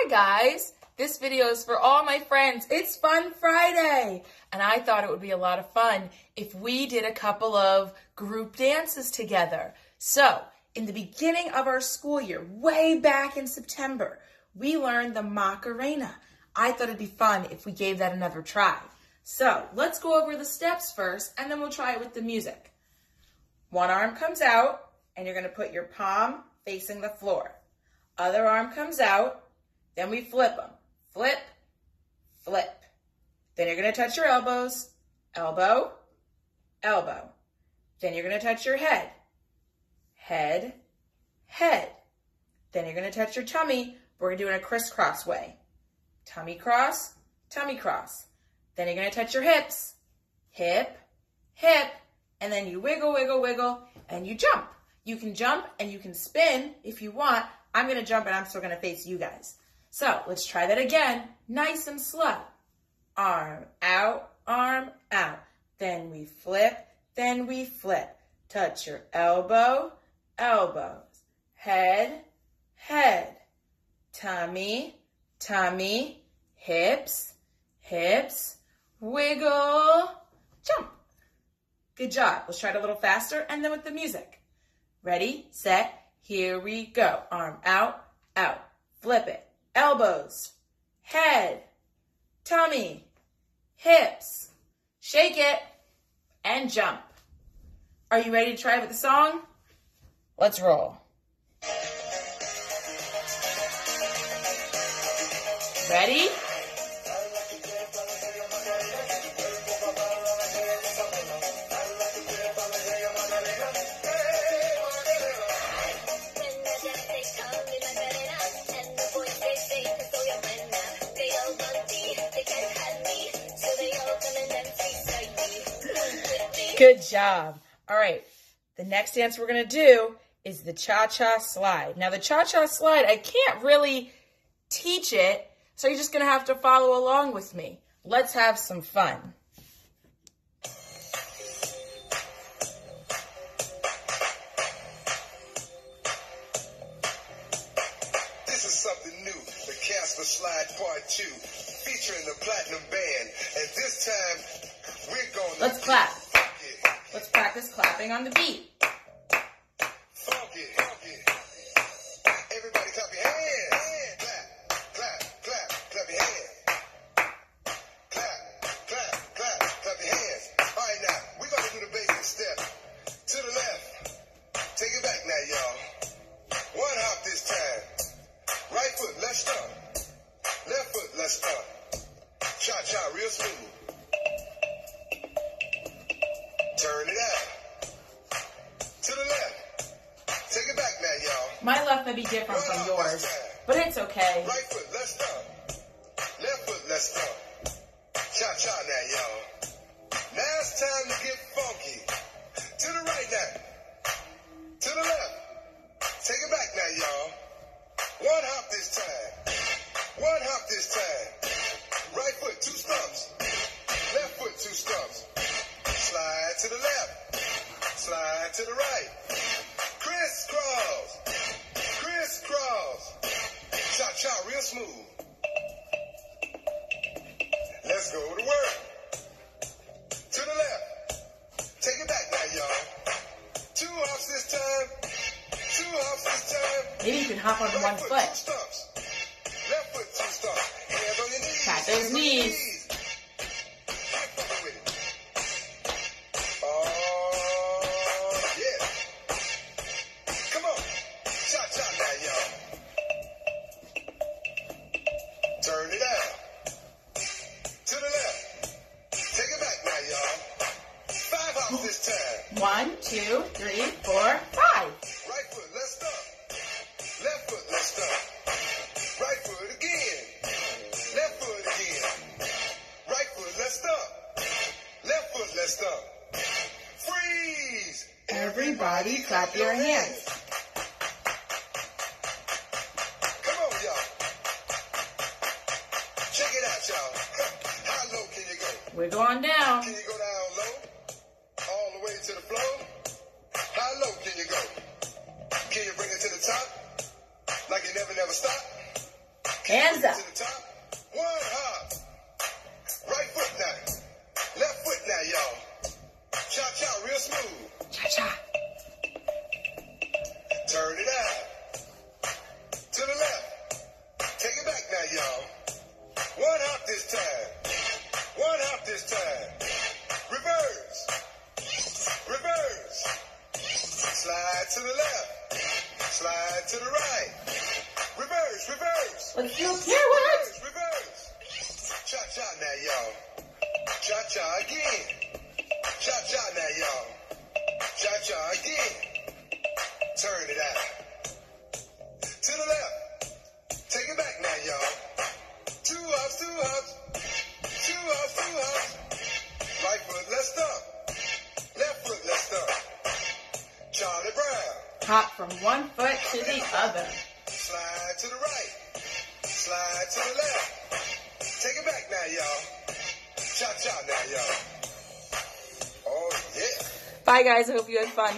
Hi guys, this video is for all my friends. It's Fun Friday. And I thought it would be a lot of fun if we did a couple of group dances together. So, in the beginning of our school year, way back in September, we learned the Macarena. I thought it'd be fun if we gave that another try. So, let's go over the steps first and then we'll try it with the music. One arm comes out and you're gonna put your palm facing the floor. Other arm comes out then we flip them. Flip, flip. Then you're going to touch your elbows. Elbow, elbow. Then you're going to touch your head. Head, head. Then you're going to touch your tummy. We're going to do it in a crisscross way. Tummy cross, tummy cross. Then you're going to touch your hips. Hip, hip. And then you wiggle, wiggle, wiggle, and you jump. You can jump and you can spin if you want. I'm going to jump and I'm still going to face you guys. So let's try that again, nice and slow. Arm out, arm out. Then we flip, then we flip. Touch your elbow, elbows. Head, head. Tummy, tummy. Hips, hips. Wiggle, jump. Good job. Let's try it a little faster and then with the music. Ready, set, here we go. Arm out, out. Flip it elbows, head, tummy, hips. Shake it and jump. Are you ready to try with the song? Let's roll. Ready? Good job. All right. The next dance we're going to do is the cha-cha slide. Now, the cha-cha slide, I can't really teach it, so you're just going to have to follow along with me. Let's have some fun. This is something new, the Casper Slide Part 2, featuring the Platinum Band. And this time, we're going to... Let's clap. Let's practice clapping on the beat. My left may be different from yours, but it's okay. Right foot, let's start. Left foot, let's start. Cha-cha now, y'all. Now it's time to get funky. To the right now. To the left. Take it back now, y'all. One hop this time. It back now, y'all. Five hops this time. One, two, three, four, Everybody clap your hands. Come on, y'all. Check it out, y'all. How low can you go? Wiggle on down. Can you go down low? All the way to the floor? How low can you go? Can you bring it to the top? Like you never, never stop? Hands up. Slide to the left. Slide to the right. Reverse, reverse. Let's do a pirouette. Reverse, reverse. Cha cha now, y'all. Cha cha again. Hop from one foot to the other. Slide to the right. Slide to the left. Take it back now, y'all. Cha cha now, y'all. Oh, yeah. Bye, guys. I hope you had fun.